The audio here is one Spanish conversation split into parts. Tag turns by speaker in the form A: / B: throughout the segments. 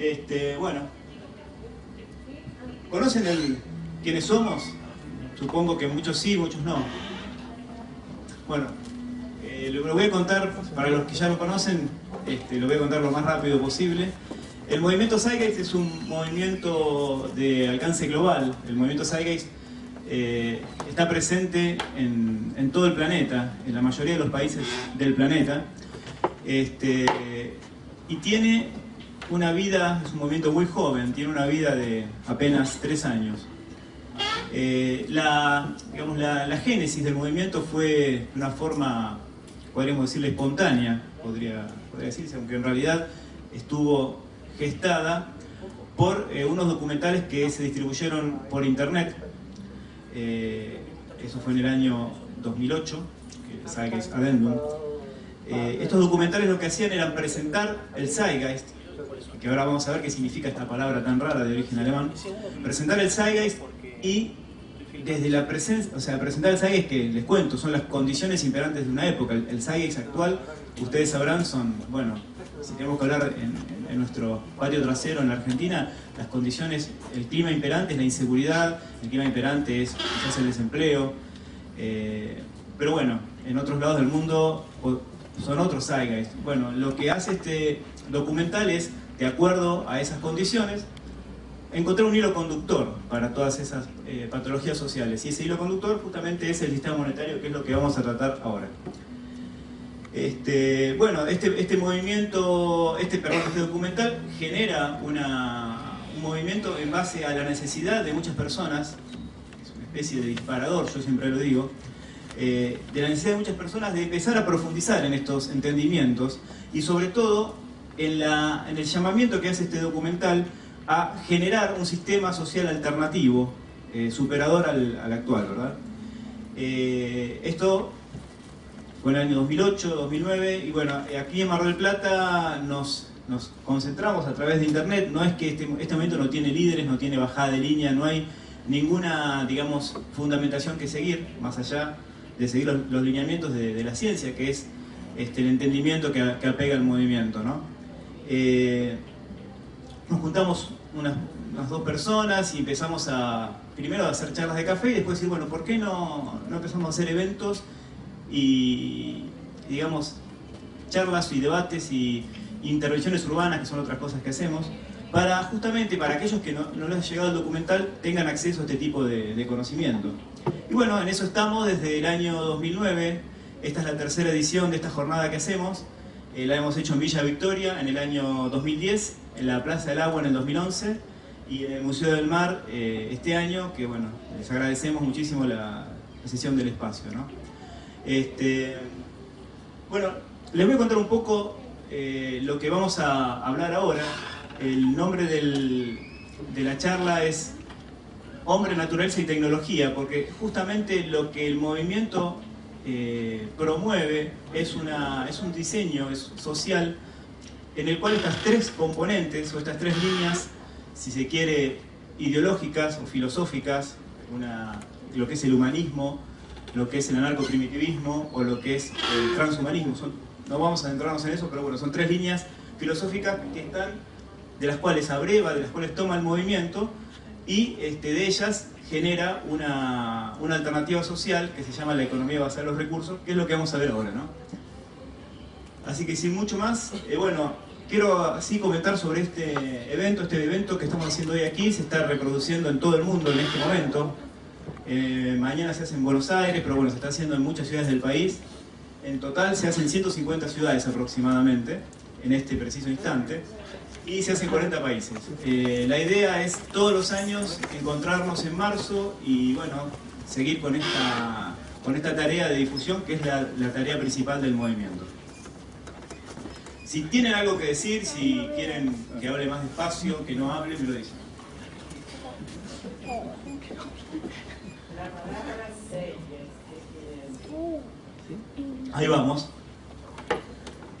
A: Este, bueno, ¿conocen el, quiénes somos? Supongo que muchos sí, muchos no. Bueno, eh, lo voy a contar, para los que ya lo conocen, este, lo voy a contar lo más rápido posible. El movimiento Zeitgeist es un movimiento de alcance global. El movimiento Zeitgeist eh, está presente en, todo el planeta, en la mayoría de los países del planeta. Este, y tiene una vida, es un movimiento muy joven, tiene una vida de apenas tres años. Eh, la, digamos, la, la, génesis del movimiento fue de una forma, podríamos decirle, espontánea, podría, podría decirse, aunque en realidad estuvo gestada por eh, unos documentales que se distribuyeron por internet. Eh, eso fue en el año 2008, que sabe que estos documentales lo que hacían era presentar el Zeitgeist, que ahora vamos a ver qué significa esta palabra tan rara de origen alemán, presentar el Zeitgeist y desde la presencia, o sea, presentar el Zeitgeist que les cuento, son las condiciones imperantes de una época. El, el Zeitgeist actual, ustedes sabrán, son, bueno, si tenemos que hablar en, nuestro patio trasero en la Argentina, las condiciones, el clima imperante es la inseguridad, el clima imperante es el desempleo, eh, pero bueno, en otros lados del mundo son otros Zeitgeist. Bueno, lo que hace este documental es, de acuerdo a esas condiciones, encontrar un hilo conductor para todas esas eh, patologías sociales. Y ese hilo conductor justamente es el sistema monetario, que es lo que vamos a tratar ahora. Este, bueno, este, este movimiento, este, perdón, este documental genera un movimiento en base a la necesidad de muchas personas, es una especie de disparador, yo siempre lo digo, eh, de la necesidad de muchas personas de empezar a profundizar en estos entendimientos y sobre todo en, la, en el llamamiento que hace este documental a generar un sistema social alternativo, eh, superador al, al, actual, ¿verdad? Eh, esto fue en el año 2008, 2009, y bueno, aquí en Mar del Plata nos, nos concentramos a través de internet, no es que este, este momento no tiene líderes, no tiene bajada de línea, no hay ninguna, digamos, fundamentación que seguir, más allá de seguir los, lineamientos de, la ciencia, que es este, el entendimiento que apega al movimiento, ¿no? Eh, nos juntamos unas, dos personas y empezamos a, primero a hacer charlas de café y después decir, bueno, ¿por qué no, no empezamos a hacer eventos y, digamos, charlas y debates y intervenciones urbanas, que son otras cosas que hacemos, para justamente para aquellos que no, no les ha llegado el documental tengan acceso a este tipo de, de, conocimiento. Y bueno, en eso estamos desde el año 2009, esta es la tercera edición de esta jornada que hacemos, eh, la hemos hecho en Villa Victoria en el año 2010, en la Plaza del Agua en el 2011 y en el Museo del Mar eh, este año, que bueno, les agradecemos muchísimo la, la sesión del espacio. ¿no? Este, bueno, les voy a contar un poco eh, lo que vamos a hablar ahora. El nombre del, de la charla es Hombre, Naturaleza y Tecnología, porque justamente lo que el movimiento eh, promueve es, una, es un diseño es social en el cual estas tres componentes o estas tres líneas, si se quiere, ideológicas o filosóficas, una, lo que es el humanismo, lo que es el anarcoprimitivismo o lo que es el transhumanismo. Son, no vamos a adentrarnos en eso, pero bueno, son tres líneas filosóficas que están, de las cuales abreva, de las cuales toma el movimiento y este, de ellas genera una, una, alternativa social que se llama la economía basada en los recursos, que es lo que vamos a ver ahora, ¿no? Así que sin mucho más, eh, bueno, quiero así comentar sobre este evento, este evento que estamos haciendo hoy aquí, se está reproduciendo en todo el mundo en este momento, eh, mañana se hace en Buenos Aires, pero bueno, se está haciendo en muchas ciudades del país. En total se hacen 150 ciudades aproximadamente, en este preciso instante, y se hace en 40 países. Eh, la idea es todos los años encontrarnos en marzo y bueno, seguir con esta, con esta tarea de difusión que es la, la tarea principal del movimiento. Si tienen algo que decir, si quieren que hable más despacio, que no hable, me lo dicen. Ahí vamos.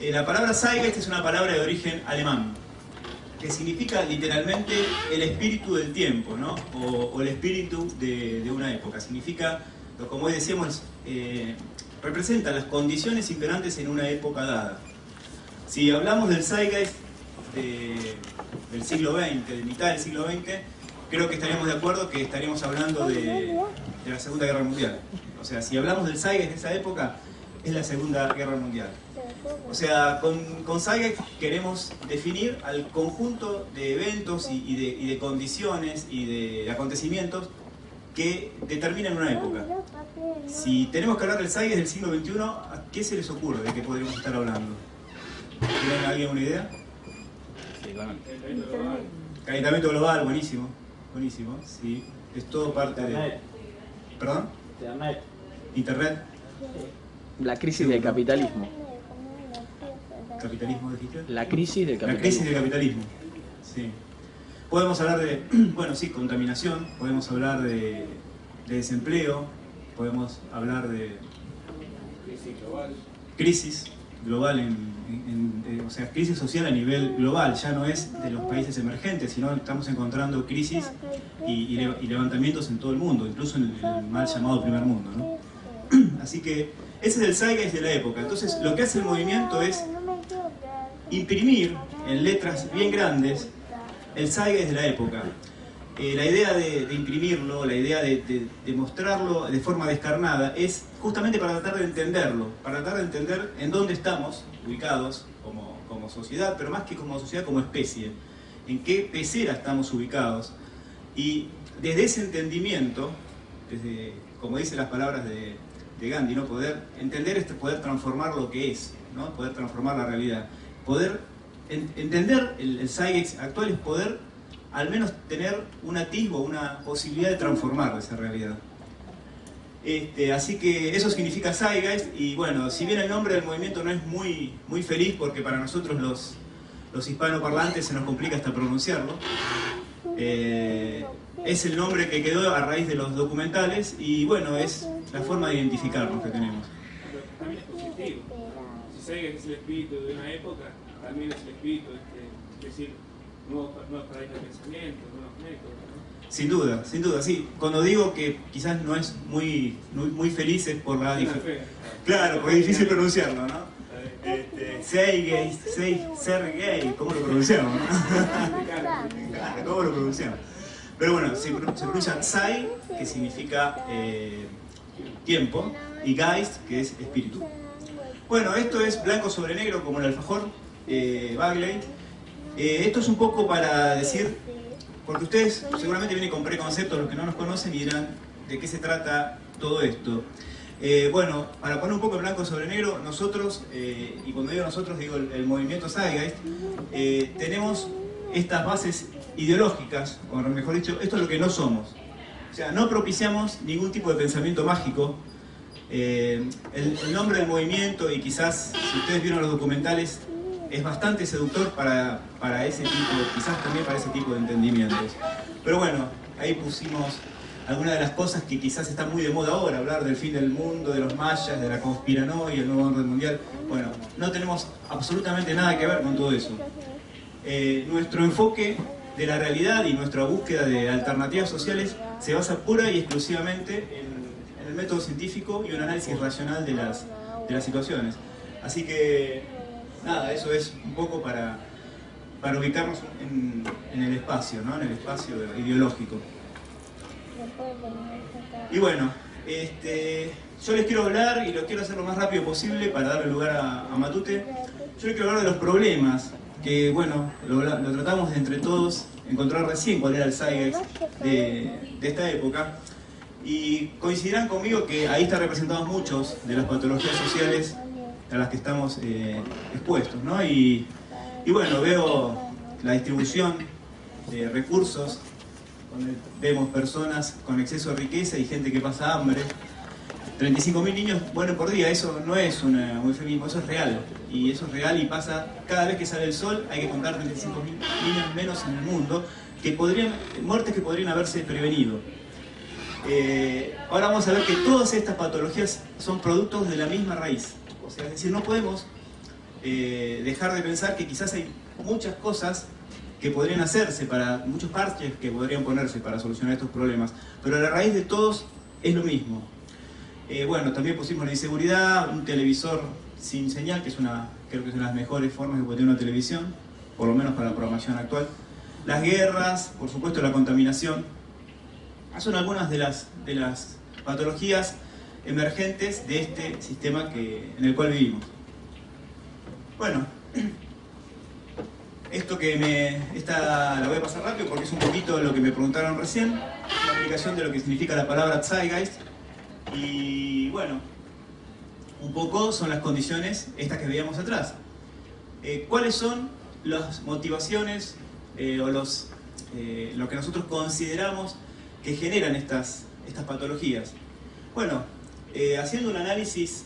A: Eh, la palabra Zeitgeist es una palabra de origen alemán, que significa literalmente el espíritu del tiempo, ¿no? o, el espíritu de, una época. Significa, como hoy decíamos, eh, representa las condiciones imperantes en una época dada. Si hablamos del Zeitgeist de, del siglo XX, de mitad del siglo XX, creo que estaríamos de acuerdo que estaríamos hablando de, la Segunda Guerra Mundial. O sea, si hablamos del Saiges de esa época, es la Segunda Guerra Mundial. O sea, con, con queremos definir al conjunto de eventos y, de, condiciones y de acontecimientos que determinan una época. Si tenemos que hablar del Saiges del siglo XXI, ¿a qué se les ocurre de qué podríamos estar hablando? ¿Tienen alguien una idea? Calentamiento global, buenísimo. Buenísimo, sí. Es todo parte de... ¿Perdón? Internet. Internet.
B: La crisis del capitalismo.
A: ¿Capitalismo dijiste?
B: La crisis del capitalismo.
A: La crisis del capitalismo, sí. Podemos hablar de, bueno, sí, contaminación, podemos hablar de, de desempleo, podemos hablar de... Crisis global. Crisis global en eh, o sea, crisis social a nivel global, ya no es de los países emergentes, sino estamos encontrando crisis y, levantamientos en todo el mundo, incluso en el, mal llamado primer mundo. ¿no? Así que ese es el Zeitgeist de la época. Entonces, lo que hace el movimiento es imprimir en letras bien grandes el Zeitgeist de la época. Eh, la idea de, imprimirlo, la idea de, mostrarlo de forma descarnada es justamente para tratar de entenderlo, para tratar de entender en dónde estamos ubicados como, como sociedad, pero más que como sociedad, como especie, en qué pecera estamos ubicados. Y desde ese entendimiento, desde, como dicen las palabras de, Gandhi, ¿no? poder entender esto, poder transformar lo que es, ¿no? poder transformar la realidad. Poder entender el, el actual es poder al menos tener un atisbo, una posibilidad de transformar esa realidad. Este, así que eso significa Zeitgeist y bueno, si bien el nombre del movimiento no es muy, muy feliz porque para nosotros los, los hispanoparlantes se nos complica hasta pronunciarlo, eh, es el nombre que quedó a raíz de los documentales y bueno, es la forma de identificarnos que tenemos.
C: Si Zeitgeist es el espíritu de una época, también es el espíritu, este, es decir, nuevos, paradigmas de pensamiento, nuevos métodos.
A: Sin duda, sin duda, sí. Cuando digo que quizás no es muy, muy, feliz es por la diferencia. Claro, porque es difícil pronunciarlo, ¿no? Este, ser gay, ser gay, ¿cómo lo pronunciamos? ¿Cómo lo pronunciamos? Pero bueno, se, pronuncia Sai, que significa eh, tiempo, y Geist, que es espíritu. Bueno, esto es blanco sobre negro, como el alfajor, eh, Bagley. Eh, esto es un poco para decir, porque ustedes seguramente vienen con preconceptos, los que no nos conocen, y dirán de qué se trata todo esto. Eh, bueno, para poner un poco de blanco sobre negro, nosotros, eh, y cuando digo nosotros digo el, movimiento Zeitgeist, tenemos estas bases ideológicas, o mejor dicho, esto es lo que no somos. O sea, no propiciamos ningún tipo de pensamiento mágico. El, el nombre del movimiento, y quizás si ustedes vieron los documentales, es bastante seductor para, para ese tipo, quizás también para ese tipo de entendimientos. Pero bueno, ahí pusimos algunas de las cosas que quizás están muy de moda ahora, hablar del fin del mundo, de los mayas, de la conspiranoia, el nuevo orden mundial. Bueno, no tenemos absolutamente nada que ver con todo eso. Eh, nuestro enfoque de la realidad y nuestra búsqueda de alternativas sociales se basa pura y exclusivamente en, en el método científico y un análisis racional de las, de las situaciones. Así que nada, eso es un poco para, para ubicarnos en, el espacio, ¿no? en el espacio ideológico. Y bueno, este, yo les quiero hablar y lo quiero hacer lo más rápido posible para darle lugar a, Matute. Yo les quiero hablar de los problemas, que bueno, lo, tratamos de entre todos encontrar recién cuál era el Zeitgeist de, de esta época. Y coincidirán conmigo que ahí están representados muchos de las patologías sociales a las que estamos eh, expuestos. ¿no? Y, bueno, veo la distribución de recursos, donde vemos personas con exceso de riqueza y gente que pasa hambre. 35.000 niños, bueno, por día, eso no es un eufemismo, eso es real. Y eso es real y pasa, cada vez que sale el sol hay que contar 35.000 niños menos en el mundo, que podrían, muertes que podrían haberse prevenido. Eh, ahora vamos a ver que todas estas patologías son productos de la misma raíz es decir, no podemos eh, dejar de pensar que quizás hay muchas cosas que podrían hacerse para, muchos parches que podrían ponerse para solucionar estos problemas, pero la raíz de todos es lo mismo. Eh, bueno, también pusimos la inseguridad, un televisor sin señal, que es una, creo que es una de las mejores formas de poner una televisión, por lo menos para la programación actual. las guerras, por supuesto la contaminación. Son algunas de las, de las patologías emergentes de este sistema que, en el cual vivimos. Bueno, esto que me. Esta la voy a pasar rápido porque es un poquito lo que me preguntaron recién, la aplicación de lo que significa la palabra Zeitgeist. Y bueno, un poco son las condiciones estas que veíamos atrás. Eh, ¿Cuáles son las motivaciones eh, o los, eh, lo que nosotros consideramos que generan estas, estas patologías? Bueno, haciendo un análisis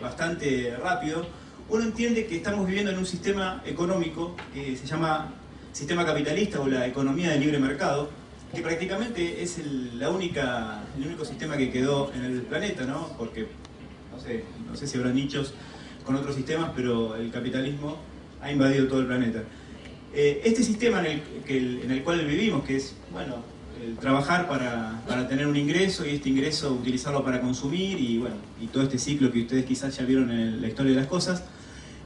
A: bastante rápido, uno entiende que estamos viviendo en un sistema económico que se llama sistema capitalista o la economía de libre mercado, que prácticamente es el, la única, el único sistema que quedó en el planeta, ¿no? Porque, no sé, no sé si habrá nichos con otros sistemas, pero el capitalismo ha invadido todo el planeta. Eh, este sistema en el, que, en el cual vivimos, que es, bueno, trabajar para, para, tener un ingreso y este ingreso utilizarlo para consumir y, bueno, y todo este ciclo que ustedes quizás ya vieron en la historia de las cosas,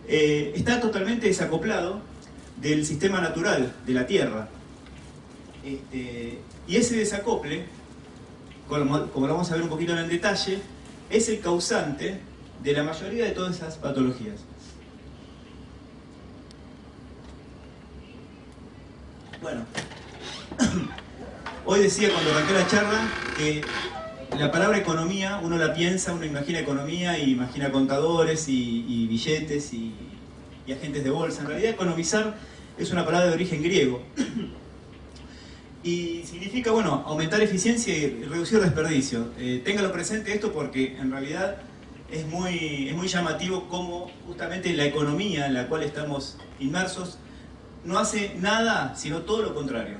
A: eh, está totalmente desacoplado del sistema natural de la Tierra. Este, y ese desacople, como, lo vamos a ver un poquito en el detalle, es el causante de la mayoría de todas esas patologías. Bueno, hoy decía cuando arranqué la charla que la palabra economía, uno la piensa, uno imagina economía y imagina contadores y, billetes y, agentes de bolsa. En realidad economizar es una palabra de origen griego. Y significa, bueno, aumentar eficiencia y reducir desperdicio. Eh, téngalo presente esto porque en realidad es muy, es muy llamativo cómo justamente la economía en la cual estamos inmersos no hace nada sino todo lo contrario.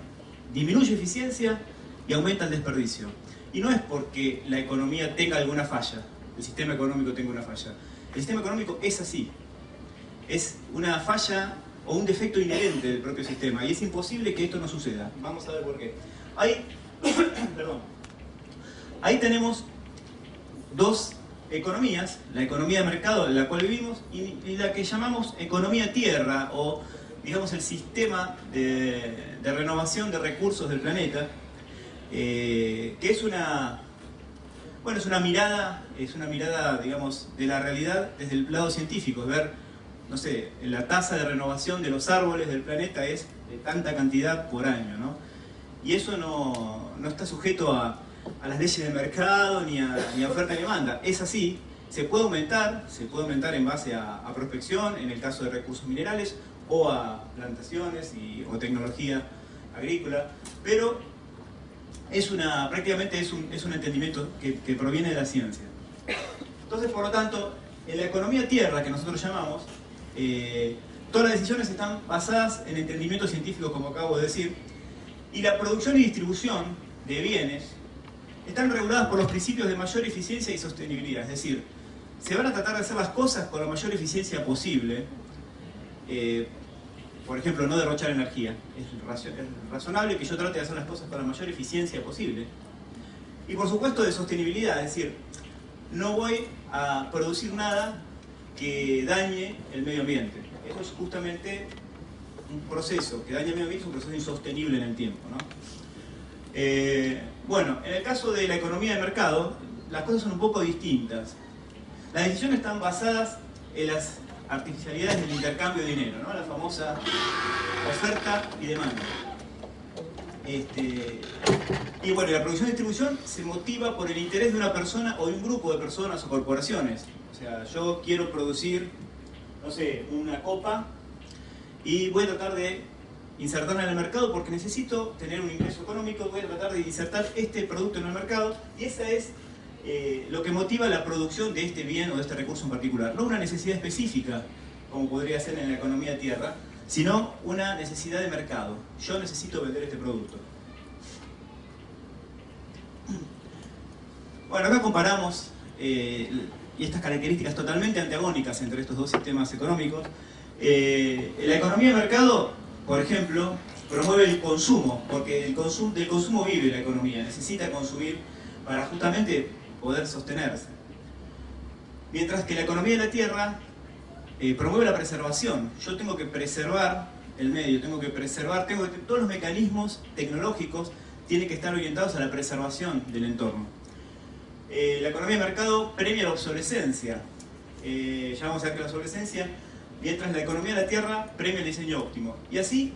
A: Disminuye eficiencia y aumenta el desperdicio. Y no es porque la economía tenga alguna falla, el sistema económico tenga una falla. El sistema económico es así. Es una falla o un defecto inherente del propio sistema y es imposible que esto no suceda. Vamos a ver por qué. Ahí, perdón. Ahí tenemos dos economías, la economía de mercado en la cual vivimos y, la que llamamos economía tierra o digamos el sistema de, de renovación de recursos del planeta eh, que es una, bueno, es una mirada, es una mirada, digamos, de la realidad desde el lado científico, es ver, no sé, la tasa de renovación de los árboles del planeta es de tanta cantidad por año, ¿no? Y eso no, no está sujeto a, a, las leyes del mercado ni a, ni a oferta y demanda, es así, se puede aumentar, se puede aumentar en base a, a prospección, en el caso de recursos minerales, o a plantaciones o tecnología agrícola, pero es una, prácticamente es un, es un entendimiento que, proviene de la ciencia. Entonces, por lo tanto, en la economía tierra que nosotros llamamos, eh, todas las decisiones están basadas en entendimiento científico, como acabo de decir, y la producción y distribución de bienes están reguladas por los principios de mayor eficiencia y sostenibilidad. Es decir, se van a tratar de hacer las cosas con la mayor eficiencia posible, eh, por ejemplo, no derrochar energía. Es razonable que yo trate de hacer las cosas con la mayor eficiencia posible. Y por supuesto de sostenibilidad, es decir, no voy a producir nada que dañe el medio ambiente. Eso es justamente un proceso que daña el medio ambiente, es un proceso insostenible en el tiempo. Eh, bueno, en el caso de la economía de mercado, las cosas son un poco distintas. Las decisiones están basadas en las artificialidades del intercambio de dinero, ¿no? la famosa oferta y demanda. Este, y bueno, la producción y distribución se motiva por el interés de una persona o de un grupo de personas o corporaciones. O sea, yo quiero producir, no sé, una copa y voy a tratar de insertarla en el mercado porque necesito tener un ingreso económico, voy a tratar de insertar este producto en el mercado y esa es eh, lo que motiva la producción de este bien o de este recurso en particular. No una necesidad específica, como podría ser en la economía tierra, sino una necesidad de mercado. Yo necesito vender este producto. Bueno, acá comparamos eh, y estas características totalmente antagónicas entre estos dos sistemas económicos. Eh, la economía de mercado, por ejemplo, promueve el consumo, porque el del consumo vive la economía, necesita consumir para justamente poder sostenerse. Mientras que la economía de la tierra eh, promueve la preservación. Yo tengo que preservar el medio, tengo que preservar, tengo que, todos los mecanismos tecnológicos tienen que estar orientados a la preservación del entorno. Eh, la economía de mercado premia la obsolescencia. Eh, ya vamos a ver que la obsolescencia, mientras la economía de la tierra premia el diseño óptimo. Y así,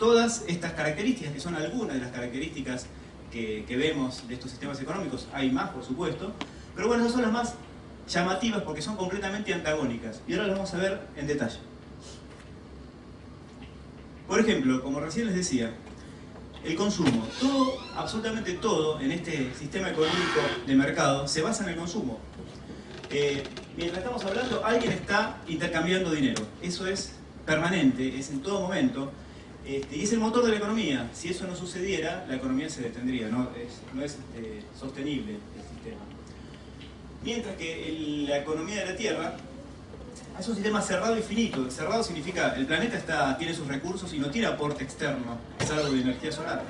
A: todas estas características, que son algunas de las características que, vemos de estos sistemas económicos, hay más por supuesto, pero bueno, esas son las más llamativas porque son completamente antagónicas. Y ahora las vamos a ver en detalle. Por ejemplo, como recién les decía, el consumo. Todo, absolutamente todo en este sistema económico de mercado se basa en el consumo. Eh, mientras estamos hablando, alguien está intercambiando dinero. Eso es permanente, es en todo momento. Este, y es el motor de la economía. Si eso no sucediera, la economía se detendría, no es, no es este, sostenible el sistema. Mientras que la economía de la Tierra es un sistema cerrado y finito. Cerrado significa el planeta está, tiene sus recursos y no tiene aporte externo, salvo de energía solar.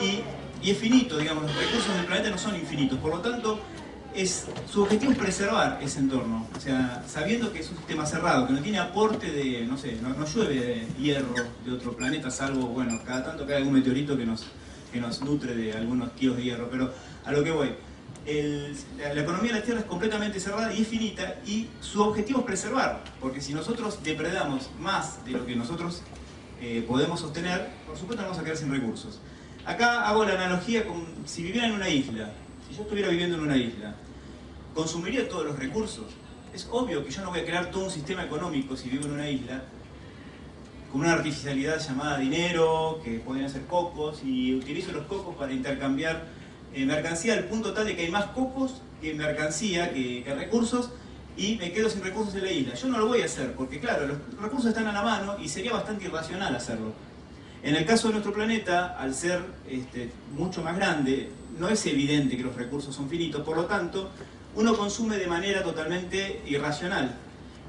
A: Y, y, es finito, digamos, los recursos del planeta no son infinitos. Por lo tanto, es, su objetivo es preservar ese entorno. O sea, sabiendo que es un sistema cerrado, que no tiene aporte de, no sé, no, llueve de hierro de otro planeta, salvo, bueno, cada tanto cae algún meteorito que nos, que nos nutre de algunos kilos de hierro. Pero a lo que voy la, economía de la Tierra es completamente cerrada y es finita y su objetivo es preservar, porque si nosotros depredamos más de lo que nosotros eh, podemos sostener, por supuesto vamos a quedar sin recursos. Acá hago la analogía con si viviera en una isla, si yo estuviera viviendo en una isla, ¿consumiría todos los recursos? Es obvio que yo no voy a crear todo un sistema económico si vivo en una isla con una artificialidad llamada dinero, que pueden ser cocos, y utilizo los cocos para intercambiar eh, mercancía al punto tal de que hay más cocos que mercancía, que, recursos, y me quedo sin recursos en la isla. Yo no lo voy a hacer, porque claro, los recursos están a la mano y sería bastante irracional hacerlo. En el caso de nuestro planeta, al ser este, mucho más grande, no es evidente que los recursos son finitos, por lo tanto, uno consume de manera totalmente irracional.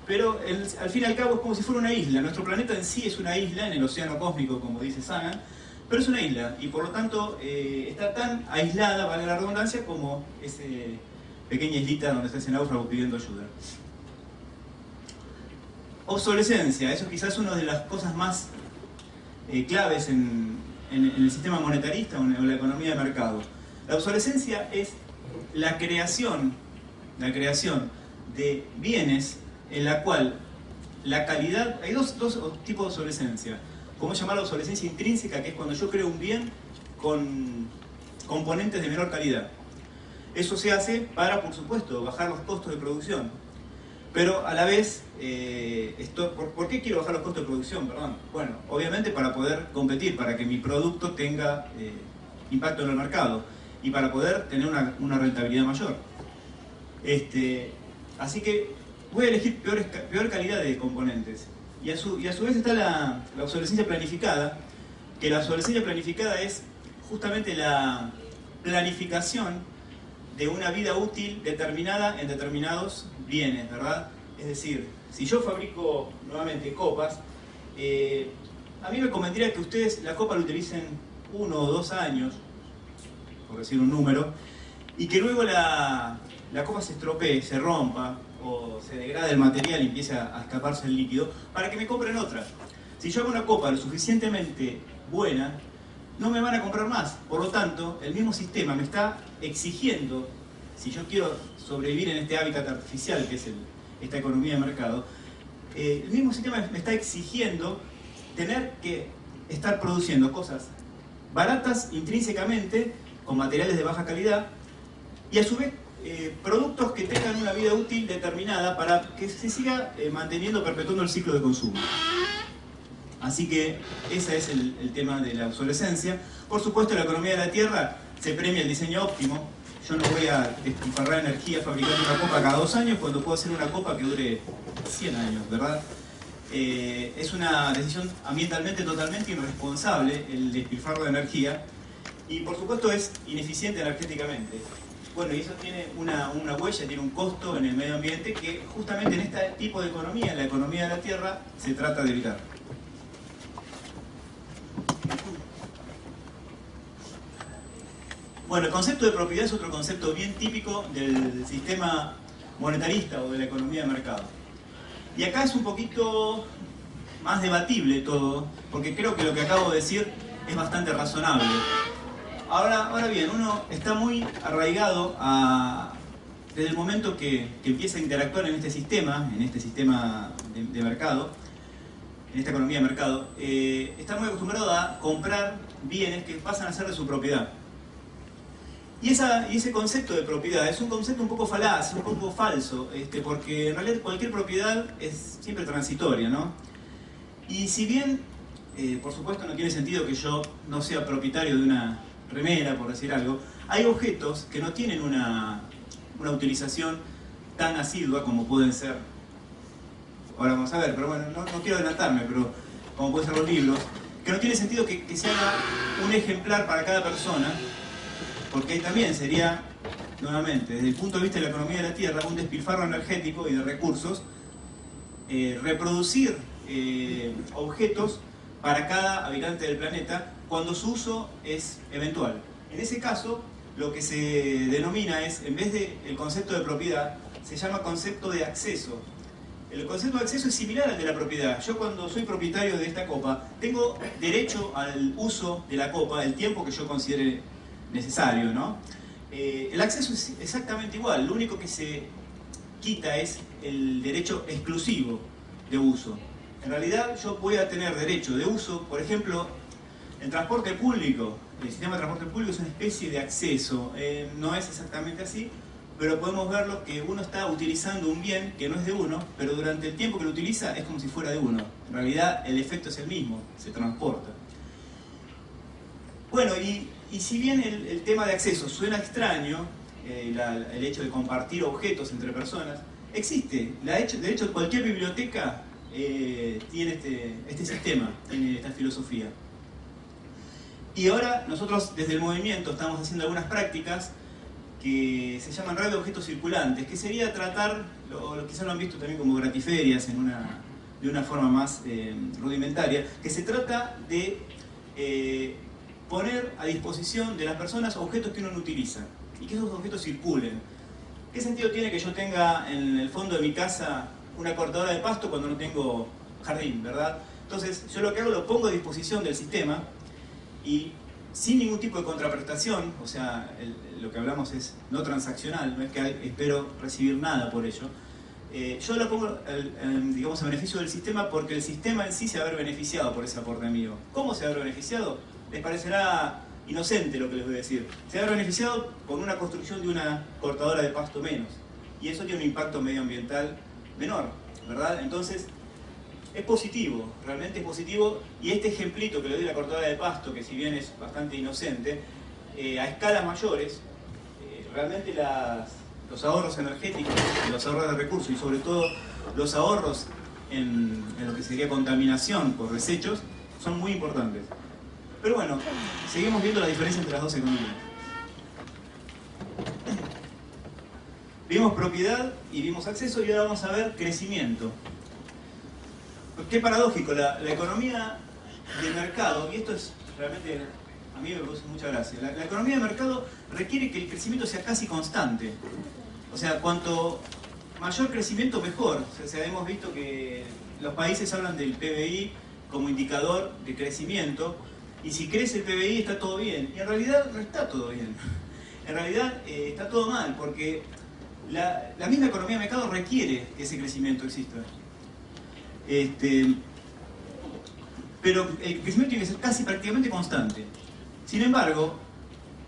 A: Pero al fin y al cabo es como si fuera una isla. Nuestro planeta en sí es una isla en el océano cósmico, como dice Sagan, pero es una isla y por lo tanto eh, está tan aislada, vale la redundancia, como esa pequeña islita donde está ese náufrago pidiendo ayuda. Obsolescencia, eso quizás es una de las cosas más eh, claves en, el sistema monetarista o en la economía de mercado. La obsolescencia es la creación, la creación de bienes en la cual la calidad, hay dos, dos tipos de obsolescencia podemos llamar la obsolescencia intrínseca, que es cuando yo creo un bien con componentes de menor calidad. Eso se hace para, por supuesto, bajar los costos de producción. Pero a la vez, eh, esto, ¿por, qué quiero bajar los costos de producción? Perdón. Bueno, obviamente para poder competir, para que mi producto tenga eh, impacto en el mercado y para poder tener una, una rentabilidad mayor. Este, así que voy a elegir peor, peor calidad de componentes. Y a su, vez está la, obsolescencia planificada, que la obsolescencia planificada es justamente la planificación de una vida útil determinada en determinados bienes, ¿verdad? Es decir, si yo fabrico nuevamente copas, eh, a mí me convendría que ustedes la copa la utilicen uno o dos años, por decir un número, y que luego la, la copa se estropee, se rompa, o se degrada el material y empieza a escaparse el líquido, para que me compren otra. Si yo hago una copa lo suficientemente buena, no me van a comprar más. Por lo tanto, el mismo sistema me está exigiendo, si yo quiero sobrevivir en este hábitat artificial que es esta economía de mercado, eh, el mismo sistema me está exigiendo tener que estar produciendo cosas baratas intrínsecamente, con materiales de baja calidad, y a su vez eh, productos que tengan una vida útil determinada para que se siga eh, manteniendo, perpetuando el ciclo de consumo. Así que ese es el, tema de la obsolescencia. Por supuesto, la economía de la Tierra se premia el diseño óptimo. Yo no voy a despilfarrar energía fabricando una copa cada dos años cuando puedo hacer una copa que dure 100 años, ¿verdad? Eh, es una decisión ambientalmente totalmente irresponsable el despilfarro de energía y por supuesto es ineficiente energéticamente. Bueno, y eso tiene una, huella, tiene un costo en el medio ambiente que justamente en este tipo de economía, la economía de la tierra, se trata de evitar. Bueno, el concepto de propiedad es otro concepto bien típico del sistema monetarista o de la economía de mercado. Y acá es un poquito más debatible todo, porque creo que lo que acabo de decir es bastante razonable. Ahora, ahora bien, uno está muy arraigado a, desde el momento que, empieza a interactuar en este sistema, en este sistema de, mercado, en esta economía de mercado, eh, está muy acostumbrado a comprar bienes que pasan a ser de su propiedad. Y, ese concepto de propiedad es un concepto un poco falaz, un poco falso, este, porque en realidad cualquier propiedad es siempre transitoria, ¿no? Y si bien, eh, por supuesto, no tiene sentido que yo no sea propietario de una remera, por decir algo, hay objetos que no tienen una, una utilización tan asidua como pueden ser, ahora vamos a ver, pero bueno, no, quiero adelantarme, pero como pueden ser los libros, que no tiene sentido que, que se haga un ejemplar para cada persona, porque ahí también sería, nuevamente, desde el punto de vista de la economía de la Tierra, un despilfarro energético y de recursos, eh, reproducir eh, objetos para cada habitante del planeta cuando su uso es eventual. En ese caso, lo que se denomina es, en vez del concepto de propiedad, se llama concepto de acceso. El concepto de acceso es similar al de la propiedad. Yo cuando soy propietario de esta copa, tengo derecho al uso de la copa el tiempo que yo considere necesario, ¿no? Eh, el acceso es exactamente igual, lo único que se quita es el derecho exclusivo de uso. En realidad yo voy a tener derecho de uso, por ejemplo, en transporte público, el sistema de transporte público es una especie de acceso, eh, no es exactamente así, pero podemos verlo que uno está utilizando un bien que no es de uno, pero durante el tiempo que lo utiliza es como si fuera de uno. En realidad el efecto es el mismo, se transporta. Bueno, y, si bien el, tema de acceso suena extraño, eh, el hecho de compartir objetos entre personas, existe. de hecho, cualquier biblioteca eh, tiene este, este sistema, tiene esta filosofía. Y ahora nosotros desde el movimiento estamos haciendo algunas prácticas que se llaman red objetos circulantes, que sería tratar, lo, lo quizás lo han visto también como gratiferias en una, de una forma más eh, rudimentaria, que se trata de eh, poner a disposición de las personas objetos que uno no utiliza y que esos objetos circulen. ¿Qué sentido tiene que yo tenga en el fondo de mi casa una cortadora de pasto cuando no tengo jardín, verdad? Entonces, yo lo que hago lo pongo a disposición del sistema y sin ningún tipo de contraprestación, o sea, lo que hablamos es no transaccional, no es que espero recibir nada por ello, eh, yo lo pongo, digamos, a beneficio del sistema porque el sistema en sí se va a beneficiado por ese aporte mío. ¿Cómo se va a beneficiado? Les parecerá inocente lo que les voy a decir. Se va a beneficiado con una construcción de una cortadora de pasto menos. Y eso tiene un impacto medioambiental menor, ¿verdad? Entonces, es positivo, realmente es positivo. Y este ejemplito que le doy la cortadora de pasto, que si bien es bastante inocente, eh, a escalas mayores, eh, realmente los ahorros energéticos, los ahorros de recursos y sobre todo los ahorros en, lo que sería contaminación por desechos son muy importantes. Pero bueno, seguimos viendo la diferencia entre las dos economías. Vimos propiedad y vimos acceso y ahora vamos a ver crecimiento. Qué paradójico, la, economía de mercado, y esto es realmente, a mí me produce mucha gracia, la, economía de mercado requiere que el crecimiento sea casi constante. O sea, cuanto mayor crecimiento, mejor. O sea, hemos visto que los países hablan del PBI como indicador de crecimiento, y si crece el PBI está todo bien. Y en realidad no está todo bien. En realidad eh, está todo mal, porque la misma economía de mercado requiere que ese crecimiento exista. Este, pero el crecimiento tiene que ser casi prácticamente constante. Sin embargo,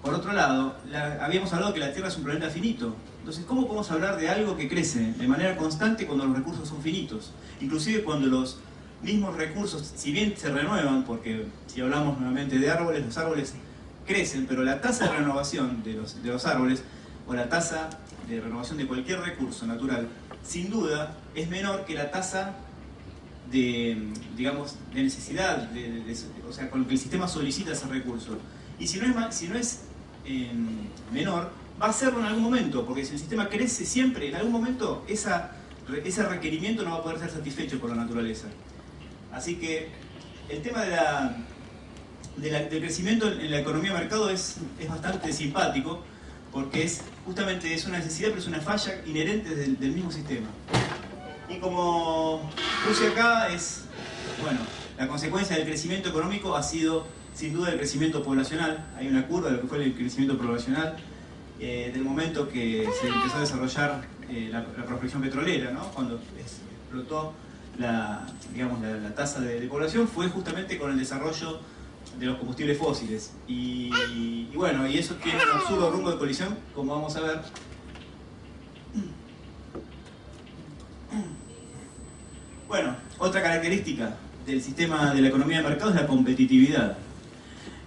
A: por otro lado, habíamos hablado que la Tierra es un planeta finito. Entonces, ¿cómo podemos hablar de algo que crece de manera constante cuando los recursos son finitos? Inclusive cuando los mismos recursos, si bien se renuevan, porque si hablamos nuevamente de árboles, los árboles crecen, pero la tasa de renovación de los, de los árboles, o la tasa de renovación de cualquier recurso natural, sin duda es menor que la tasa de, digamos, de necesidad, o sea, con lo que el sistema solicita ese recurso. Y si no es, si no es em, menor, va a serlo en algún momento, porque si el sistema crece siempre, en algún momento esa, ese requerimiento no va a poder ser satisfecho por la naturaleza. Así que el tema de la, del crecimiento en la economía de mercado es, es bastante simpático, porque es justamente es una necesidad, pero es una falla inherente del mismo sistema. Y como puse acá, es Bueno, la consecuencia del crecimiento económico ha sido sin duda el crecimiento poblacional. Hay una curva de lo que fue el crecimiento poblacional eh, del momento que se empezó a desarrollar eh, la, la, petrolera, ¿no? cuando explotó la, digamos, la, tasa de, población, fue justamente con el desarrollo de los combustibles fósiles. Y bueno, y eso tiene un absurdo rumbo de colisión, como vamos a ver. Bueno, otra característica del sistema de la economía de mercado es la competitividad.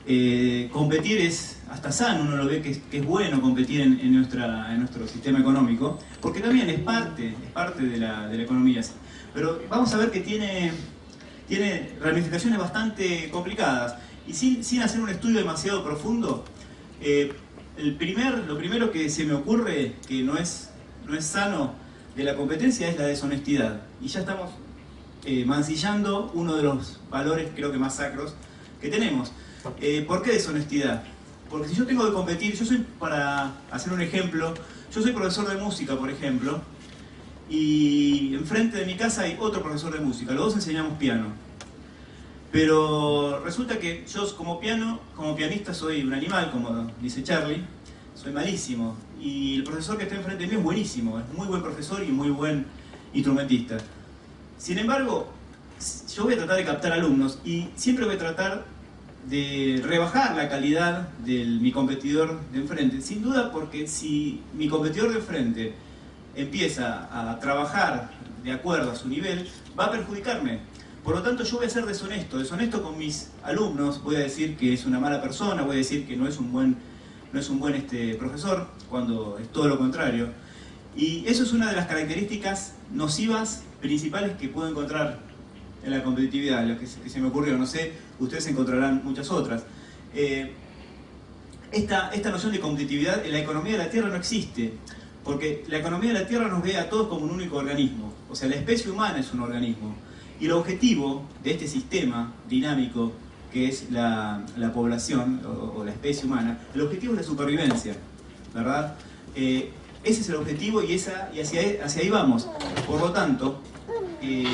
A: Eh, competir es hasta sano, uno lo ve que es, bueno competir en, nuestro sistema económico, porque también es parte, es parte de la, economía. Pero vamos a ver que tiene, tiene ramificaciones bastante complicadas. Y sin, sin hacer un estudio demasiado profundo, eh, el primer, lo primero que se me ocurre que no es, no es sano de la competencia es la deshonestidad. Y ya estamos eh, mancillando uno de los valores creo que más sacros que tenemos. Eh, ¿Por qué deshonestidad? Porque si yo tengo que competir, yo soy, para hacer un ejemplo, yo soy profesor de música, por ejemplo, y enfrente de mi casa hay otro profesor de música, los dos enseñamos piano. Pero resulta que yo como piano, como pianista soy un animal, como dice Charlie, soy malísimo. Y el profesor que está enfrente de mí es buenísimo, es muy buen profesor y muy buen instrumentista. Sin embargo, yo voy a tratar de captar alumnos y siempre voy a tratar de rebajar la calidad de mi competidor de enfrente. Sin duda porque si mi competidor de enfrente empieza a trabajar de acuerdo a su nivel, va a perjudicarme. Por lo tanto, yo voy a ser deshonesto, deshonesto con mis alumnos, voy a decir que es una mala persona, voy a decir que no es un buen, no es un buen este, profesor, cuando es todo lo contrario. Y eso es una de las características nocivas principales que puedo encontrar en la competitividad, lo que se, me ocurrió, no sé, ustedes encontrarán muchas otras. Eh, esta, esta noción de competitividad en la economía de la Tierra no existe, porque la economía de la Tierra nos ve a todos como un único organismo, o sea, la especie humana es un organismo, y el objetivo de este sistema dinámico que es la, población o, la especie humana, el objetivo es la supervivencia, ¿verdad? Eh, ese es el objetivo y, esa, y hacia, hacia ahí vamos. Por lo tanto, eh,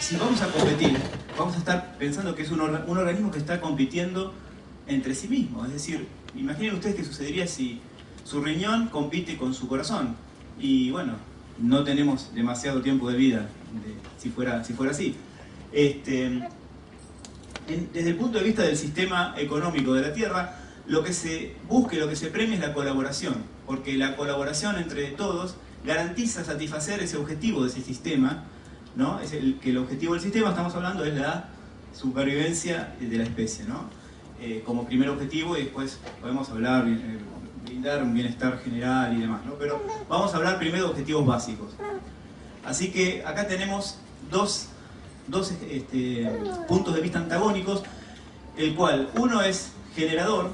A: si vamos a competir, vamos a estar pensando que es un, un, organismo que está compitiendo entre sí mismo. Es decir, imaginen ustedes qué sucedería si su riñón compite con su corazón. Y bueno, no tenemos demasiado tiempo de vida si, fuera, si fuera así. Este, desde el punto de vista del sistema económico de la Tierra, lo que se busca y lo que se premia es la colaboración, porque la colaboración entre todos garantiza satisfacer ese objetivo de ese sistema ¿no? Es el, que el objetivo del sistema, estamos hablando, es la supervivencia de la especie, ¿no? Eh, como primer objetivo y después podemos hablar, eh, brindar un bienestar general y demás, ¿no? Pero vamos a hablar primero de objetivos básicos. Así que acá tenemos dos, dos este, puntos de vista antagónicos, el cual uno es generador,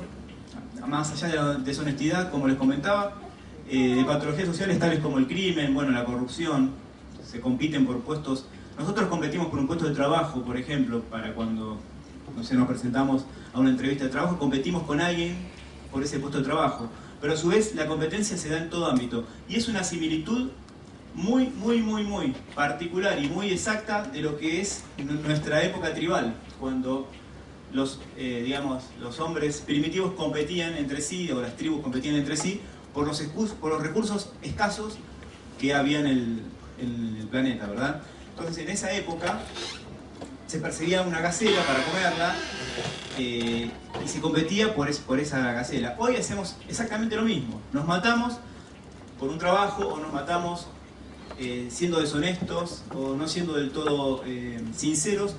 A: más allá de la deshonestidad, como les comentaba, eh, de patologías sociales tales como el crimen, bueno, la corrupción, se compiten por puestos. Nosotros competimos por un puesto de trabajo, por ejemplo, para cuando no nos presentamos a una entrevista de trabajo, competimos con alguien por ese puesto de trabajo. Pero a su vez la competencia se da en todo ámbito. Y es una similitud muy, muy, muy, muy particular y muy exacta de lo que es nuestra época tribal, cuando los, eh, digamos, los hombres primitivos competían entre sí, o las tribus competían entre sí, por los, por los recursos escasos que había en el, en el planeta, ¿verdad? Entonces en esa época se perseguía una gacela para comerla eh, y se competía por, por esa gacela. Hoy hacemos exactamente lo mismo, nos matamos por un trabajo o nos matamos eh, siendo deshonestos o no siendo del todo eh, sinceros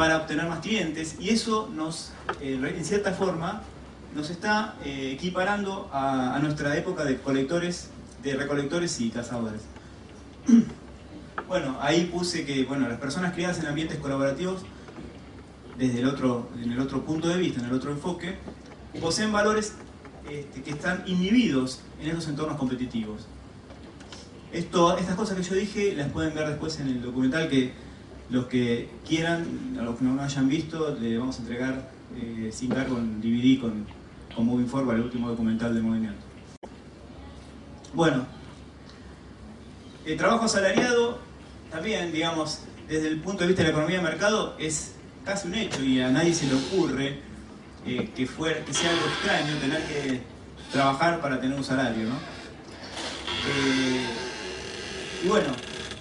A: para obtener más clientes y eso nos, en cierta forma, nos está equiparando a, a nuestra época de colectores, de recolectores y cazadores. Bueno, ahí puse que bueno, las personas criadas en ambientes colaborativos, desde el otro, en el otro punto de vista, en el otro enfoque, poseen valores este, que están inhibidos en esos entornos competitivos. Esto, estas cosas que yo dije las pueden ver después en el documental que los que quieran, a los que no lo hayan visto, le vamos a entregar eh, sin cargo en DVD con, con Moving Forward, el último documental del movimiento. Bueno, el trabajo asalariado también, digamos, desde el punto de vista de la economía de mercado es casi un hecho y a nadie se le ocurre eh, que, fuera, que sea algo extraño tener que trabajar para tener un salario, ¿no? Eh, y bueno,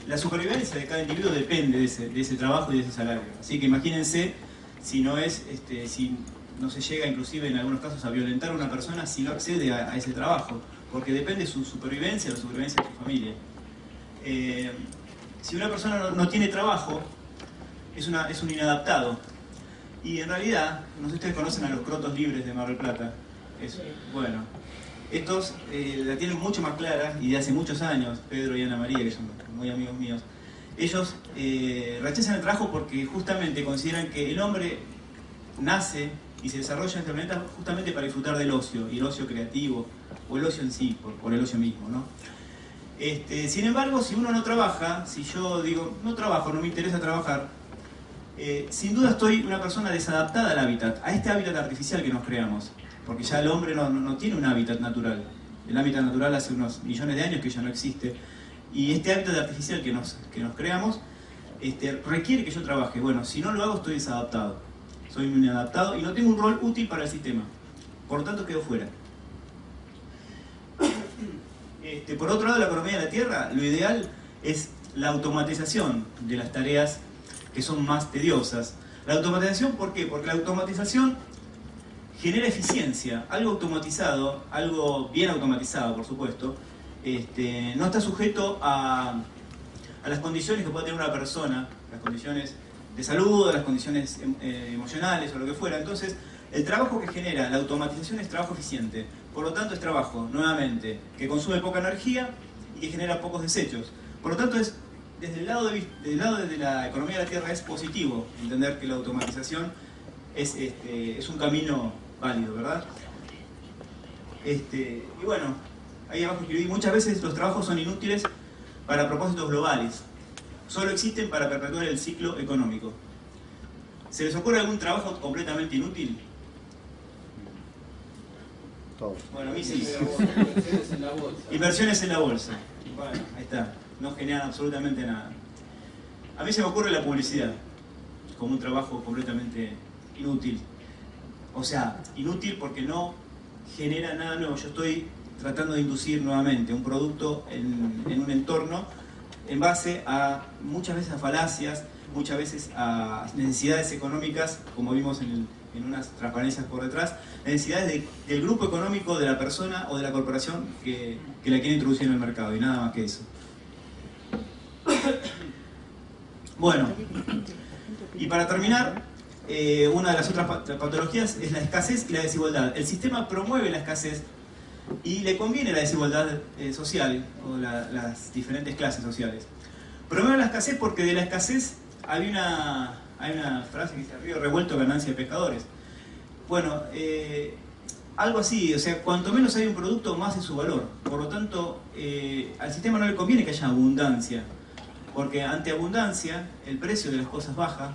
A: la supervivencia de cada individuo depende de ese, trabajo y de ese salario. Así que imagínense si no es, este, si no se llega inclusive en algunos casos a violentar a una persona si no accede a, ese trabajo, porque depende de su supervivencia, la supervivencia de su familia. Eh, si una persona no, tiene trabajo, es, una, es un inadaptado. Y en realidad, no sé si ustedes conocen a los crotos libres de Mar del Plata. Es, bueno, estos eh, la tienen mucho más clara y de hace muchos años, Pedro y Ana María, que son muy amigos míos, ellos eh, rechazan el trabajo porque justamente consideran que el hombre nace y se desarrolla en este planeta justamente para disfrutar del ocio, y el ocio creativo, o el ocio en sí, por, el ocio mismo. ¿no? Este, sin embargo, si uno no trabaja, si yo digo, no trabajo, no me interesa trabajar, eh, sin duda estoy una persona desadaptada al hábitat, a este hábitat artificial que nos creamos, porque ya el hombre no, no tiene un hábitat natural. El hábitat natural hace unos millones de años que ya no existe. Y este hábitat artificial que nos, que nos creamos este, requiere que yo trabaje. Bueno, si no lo hago estoy desadaptado. Soy un inadaptado y no tengo un rol útil para el sistema. Por tanto quedo fuera. Este, por otro lado, la economía de la Tierra, lo ideal es la automatización de las tareas que son más tediosas. La automatización, ¿por qué? Porque la automatización genera eficiencia. Algo automatizado, algo bien automatizado, por supuesto, este, no está sujeto a, las condiciones que puede tener una persona, las condiciones de salud, las condiciones em, eh, emocionales o lo que fuera. Entonces, el trabajo que genera la automatización es trabajo eficiente. Por lo tanto, es trabajo, nuevamente, que consume poca energía y que genera pocos desechos. Por lo tanto, es desde el lado de, desde lado de la economía de la Tierra es positivo entender que la automatización es, este, es un camino válido, ¿verdad? Este, y bueno, ahí abajo escribí, muchas veces los trabajos son inútiles para propósitos globales. Solo existen para perpetuar el ciclo económico. ¿Se les ocurre algún trabajo completamente inútil?
D: Todo.
A: Bueno, a mí sí. Inversiones en la bolsa. Inversiones en la bolsa. Bueno, ahí está. No generan absolutamente nada. A mí se me ocurre la publicidad como un trabajo completamente inútil. O sea, inútil porque no genera nada nuevo. Yo estoy tratando de inducir nuevamente un producto en, un entorno en base a muchas veces a falacias, muchas veces a necesidades económicas, como vimos en, unas transparencias por detrás, necesidades del grupo económico, de la persona o de la corporación que, que la quiere introducir en el mercado, y nada más que eso. Bueno, y para terminar, eh, una de las otras patologías es la escasez y la desigualdad. El sistema promueve la escasez y le conviene la desigualdad eh, social o las diferentes clases sociales. Promueve la escasez porque de la escasez hay una, hay una frase que dice río revuelto ganancia de pescadores. Bueno, eh, algo así, o sea, cuanto menos hay un producto, más es su valor. Por lo tanto, eh, al sistema no le conviene que haya abundancia, porque ante abundancia el precio de las cosas baja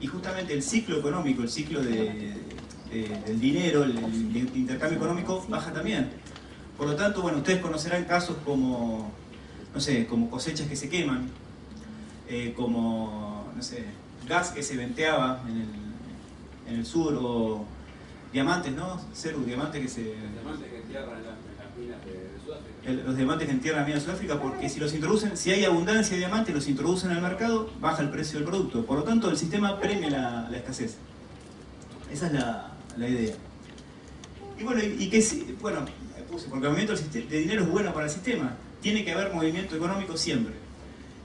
A: y justamente el ciclo económico, el ciclo de, del dinero, el, intercambio económico baja también. Por lo tanto, bueno, ustedes conocerán casos como, no sé, como cosechas que se queman, eh, como, no sé, gas que se venteaba en el, en el sur o diamantes, ¿no? Ceru, diamantes que se...
C: Diamantes que entierran en las minas de,
A: Los diamantes en las minas de Sudáfrica, porque si los introducen, si hay abundancia de diamantes, los introducen al mercado, baja el precio del producto. Por lo tanto, el sistema premia la, la escasez. Esa es la, la idea. Y bueno, y, que bueno, puse, porque el movimiento de dinero es bueno para el sistema, tiene que haber movimiento económico siempre.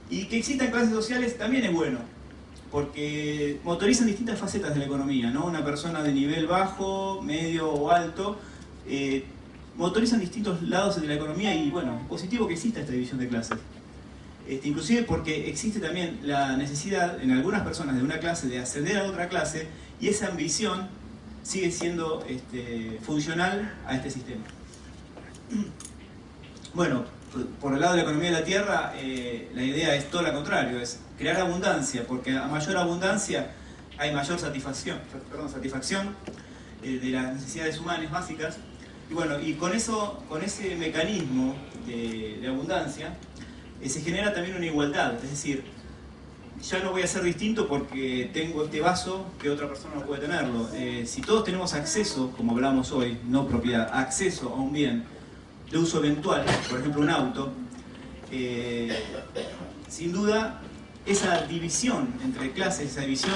A: Y que existan clases sociales también es bueno, porque motorizan distintas facetas de la economía, ¿no? Una persona de nivel bajo, medio o alto, eh, motorizan distintos lados de la economía y bueno, positivo que exista esta división de clases. Este, inclusive porque existe también la necesidad en algunas personas de una clase de ascender a otra clase y esa ambición sigue siendo este, funcional a este sistema. Bueno, por el lado de la economía de la tierra, eh, la idea es todo lo contrario, es crear abundancia, porque a mayor abundancia hay mayor satisfacción, perdón, satisfacción eh, de las necesidades humanas básicas. Y bueno, y con eso, con ese mecanismo de, abundancia, eh, se genera también una igualdad, es decir, ya no voy a ser distinto porque tengo este vaso que otra persona no puede tenerlo. Eh, si todos tenemos acceso, como hablamos hoy, no propiedad, acceso a un bien de uso eventual, por ejemplo un auto, eh, sin duda esa división entre clases, esa división,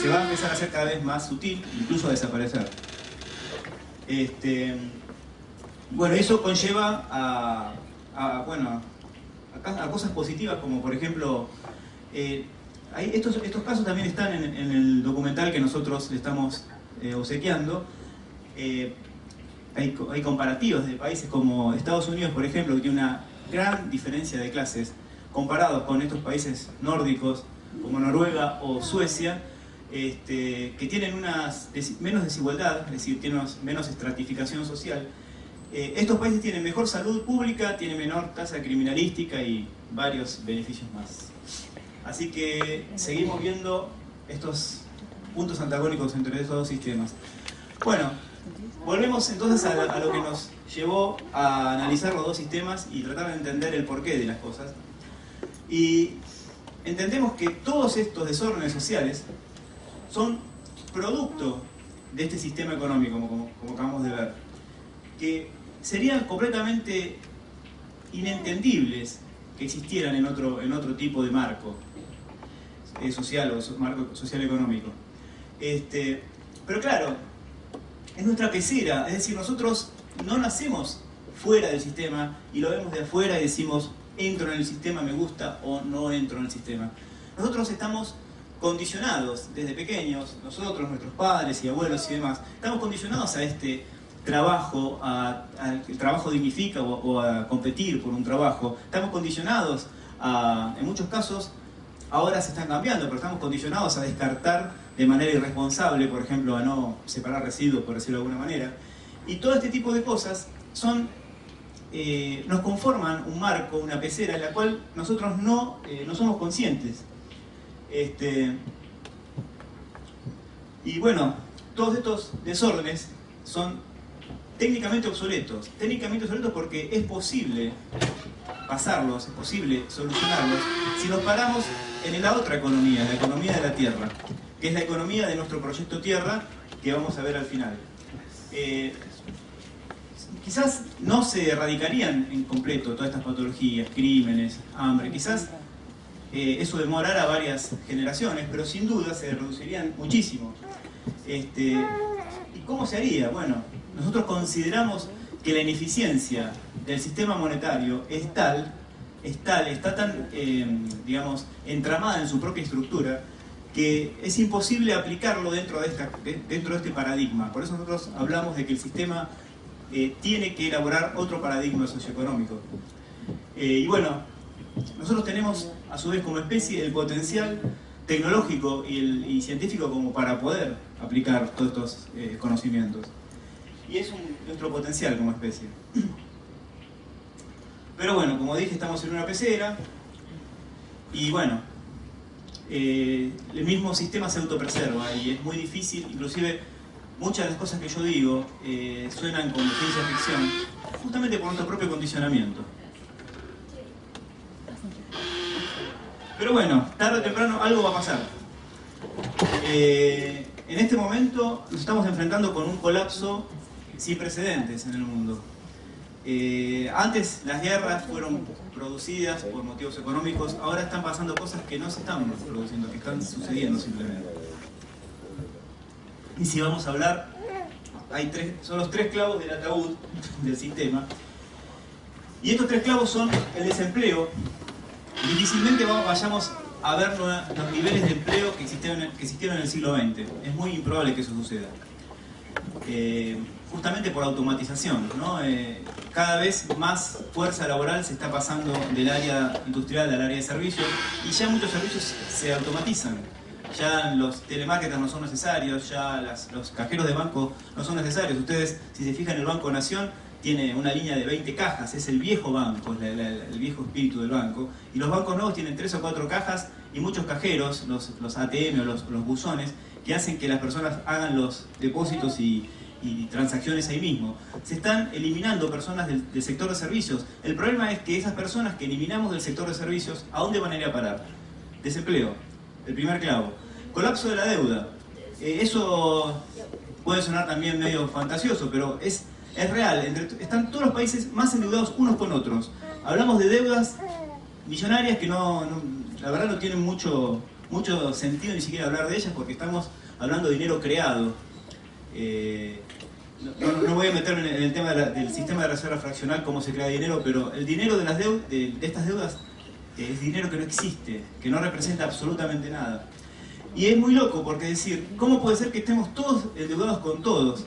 A: se va a empezar a hacer cada vez más sutil, incluso a desaparecer. Este, bueno, eso conlleva a, bueno, a, cosas positivas como por ejemplo, eh, estos, estos casos también están en, el documental que nosotros le estamos eh, obsequiando. hay, hay comparativos de países como Estados Unidos, por ejemplo, que tiene una gran diferencia de clases comparados con estos países nórdicos como Noruega o Suecia, este, que tienen una menos desigualdad, es decir, tienen menos estratificación social. Eh, estos países tienen mejor salud pública, tienen menor tasa criminalística y varios beneficios más. Así que seguimos viendo estos puntos antagónicos entre esos dos sistemas. Bueno, volvemos entonces a lo que nos llevó a analizar los dos sistemas y tratar de entender el porqué de las cosas. Y entendemos que todos estos desórdenes sociales son producto de este sistema económico, como, acabamos de ver, que serían completamente inentendibles que existieran en otro, en otro tipo de marco eh, social o marco social económico. Este, pero claro, es nuestra pecera, es decir, nosotros no nacemos fuera del sistema y lo vemos de afuera y decimos, entro en el sistema, me gusta o no entro en el sistema. Nosotros estamos condicionados desde pequeños, nosotros, nuestros padres y abuelos y demás, estamos condicionados a este trabajo, a, el trabajo dignifica o, a competir por un trabajo, estamos condicionados a, en muchos casos, ahora se están cambiando, pero estamos condicionados a descartar de manera irresponsable, por ejemplo, a no separar residuos, por decirlo de alguna manera. Y todo este tipo de cosas son eh, nos conforman un marco, una pecera, en la cual nosotros no, eh, no somos conscientes. Este, y bueno, todos estos desórdenes son técnicamente obsoletos. Técnicamente obsoletos porque es posible pasarlos, es posible solucionarlos, si nos paramos en la otra economía, la economía de la Tierra, que es la economía de nuestro proyecto Tierra, que vamos a ver al final. Eh, quizás no se erradicarían en completo todas estas patologías, crímenes, hambre, quizás eh, eso demorara varias generaciones, pero sin duda se reducirían muchísimo. Este, ¿Y cómo se haría? Bueno, nosotros consideramos que la ineficiencia del sistema monetario es tal, es tal está tan, em, digamos, entramada en su propia estructura, que es imposible aplicarlo dentro de, esta, dentro de este paradigma. Por eso nosotros hablamos de que el sistema eh, tiene que elaborar otro paradigma socioeconómico. Eh, y bueno, nosotros tenemos a su vez como especie el potencial tecnológico y, científico como para poder aplicar todos estos eh, conocimientos. Y es nuestro potencial como especie. Pero bueno, como dije, estamos en una pecera y bueno, el mismo sistema se autopreserva y es muy difícil, inclusive muchas de las cosas que yo digo eh, suenan como ciencia ficción, justamente por nuestro propio condicionamiento. Pero bueno, tarde o temprano algo va a pasar. Eh, en este momento nos estamos enfrentando con un colapso sin precedentes en el mundo. Eh, antes las guerras fueron producidas por motivos económicos, ahora están pasando cosas que no se están produciendo, que están sucediendo simplemente. Y si vamos a hablar, hay tres, son los tres clavos del ataúd del sistema. Y estos tres clavos son el desempleo. Difícilmente vayamos a ver los niveles de empleo que existieron, que existieron en el siglo XX. Es muy improbable que eso suceda. Eh, justamente por automatización. ¿no? Eh, cada vez más fuerza laboral se está pasando del área industrial al área de servicios y ya muchos servicios se automatizan ya los telemarketers no son necesarios, ya los cajeros de banco no son necesarios. Ustedes, si se fijan, el Banco Nación tiene una línea de 20 cajas, es el viejo banco, el viejo espíritu del banco. Y los bancos nuevos tienen 3 o 4 cajas y muchos cajeros, los, ATM o los, buzones, que hacen que las personas hagan los depósitos y, transacciones ahí mismo. Se están eliminando personas del, del, sector de servicios. El problema es que esas personas que eliminamos del sector de servicios, ¿a dónde van a ir a parar? Desempleo, el primer clavo. Colapso de la deuda. Eh, eso puede sonar también medio fantasioso, pero es, es real. están todos los países más endeudados unos con otros. Hablamos de deudas millonarias que no, la verdad no tienen mucho, mucho sentido ni siquiera hablar de ellas porque estamos hablando de dinero creado. Eh, no, voy a meterme en el tema del sistema de reserva fraccional, cómo se crea dinero, pero el dinero de, las de, estas deudas es dinero que no existe, que no representa absolutamente nada. Y es muy loco porque decir, ¿cómo puede ser que estemos todos endeudados con todos?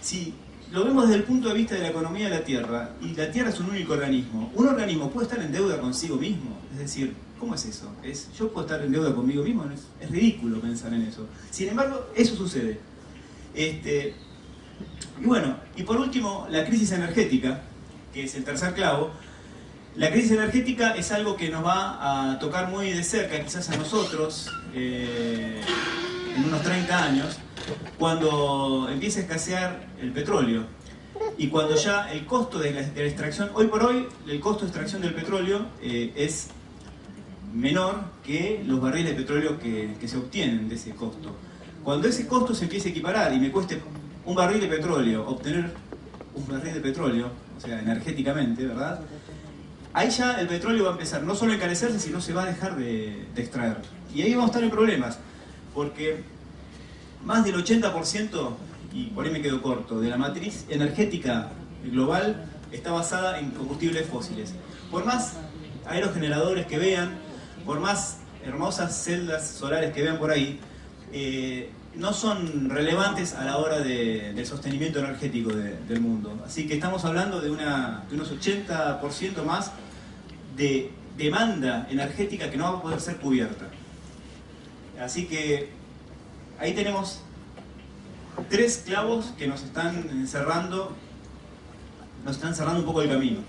A: Si lo vemos desde el punto de vista de la economía de la Tierra, y la Tierra es un único organismo, ¿un organismo puede estar en deuda consigo mismo? Es decir, ¿cómo es eso? ¿Es, ¿Yo puedo estar en deuda conmigo mismo? Es, ridículo pensar en eso. Sin embargo, eso sucede. Este, y bueno, y por último, la crisis energética, que es el tercer clavo. La crisis energética es algo que nos va a tocar muy de cerca, quizás a nosotros, eh, en unos 30 años, cuando empiece a escasear el petróleo. Y cuando ya el costo de la, extracción, hoy por hoy, el costo de extracción del petróleo eh, es menor que los barriles de petróleo que, se obtienen de ese costo. Cuando ese costo se empiece a equiparar y me cueste un barril de petróleo, obtener un barril de petróleo, o sea, energéticamente, ¿verdad? Ahí ya el petróleo va a empezar no solo a encarecerse, sino se va a dejar de, extraer. Y ahí vamos a estar en problemas, porque más del 80%, y por ahí me quedo corto, de la matriz energética global está basada en combustibles fósiles. Por más aerogeneradores que vean, por más hermosas celdas solares que vean por ahí, eh, no son relevantes a la hora del sostenimiento energético del mundo. Así que estamos hablando de, de unos 80% más de demanda energética que no va a poder ser cubierta. Así que ahí tenemos tres clavos que nos están cerrando, nos están cerrando un poco el camino.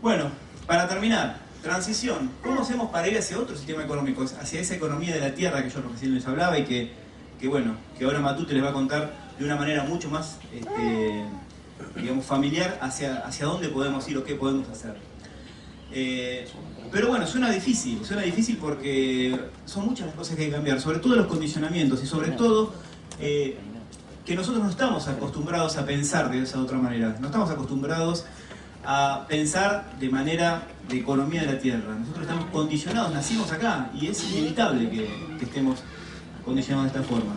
A: Bueno, para terminar, transición. ¿Cómo hacemos para ir hacia otro sistema económico? Hacia esa economía de la tierra que yo recién les hablaba y que que bueno, que ahora Matute les va a contar de una manera mucho más, este, digamos, familiar hacia, hacia dónde podemos ir o qué podemos hacer. Eh, pero bueno, suena difícil, suena difícil porque son muchas las cosas que hay que cambiar, sobre todo los condicionamientos y sobre todo eh, que nosotros no estamos acostumbrados a pensar de esa otra manera, no estamos acostumbrados a pensar de manera de economía de la tierra. Nosotros estamos condicionados, nacimos acá y es inevitable que, que estemos condicionados de esta forma.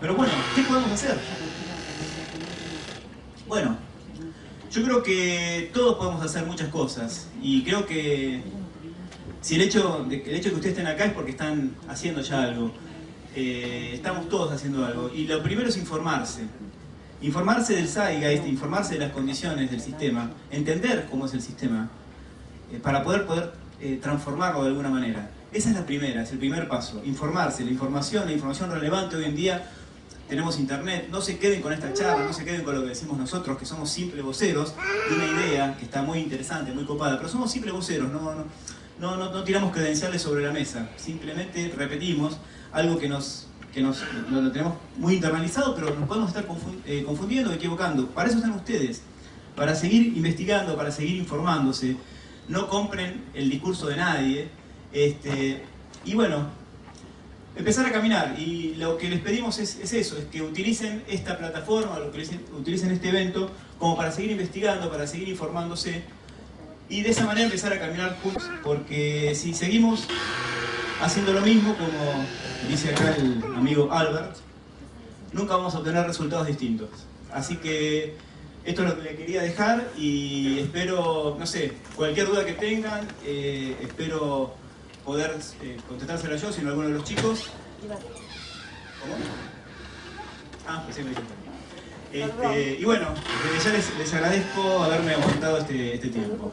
A: Pero bueno, ¿qué podemos hacer? Bueno, yo creo que todos podemos hacer muchas cosas y creo que si el hecho de, el hecho de que ustedes estén acá es porque están haciendo ya algo. Eh, estamos todos haciendo algo. Y lo primero es informarse. Informarse del Zeitgeist, informarse de las condiciones del sistema, entender cómo es el sistema, eh, para poder, poder eh, transformarlo de alguna manera. Esa es la primera, es el primer paso, informarse, la información, la información relevante hoy en día, tenemos internet, no se queden con esta charla, no se queden con lo que decimos nosotros, que somos simples voceros de una idea que está muy interesante, muy copada, pero somos simples voceros, no, no, no, no, tiramos credenciales sobre la mesa, simplemente repetimos algo que nos, que nos lo tenemos muy internalizado, pero nos podemos estar eh, confundiendo equivocando. Para eso están ustedes, para seguir investigando, para seguir informándose. No compren el discurso de nadie, este, y bueno, empezar a caminar. Y lo que les pedimos es, eso, es que utilicen esta plataforma, lo que utilicen este evento, como para seguir investigando, para seguir informándose. Y de esa manera empezar a caminar juntos, porque si seguimos haciendo lo mismo, como dice acá el amigo Albert, nunca vamos a obtener resultados distintos. Así que esto es lo que le quería dejar y espero, no sé, cualquier duda que tengan, eh, espero poder eh, contestársela yo, sino alguno de los chicos. ¿Cómo? Ah, pues sí me este, Y bueno, ya les, les, agradezco haberme aguantado este, este tiempo.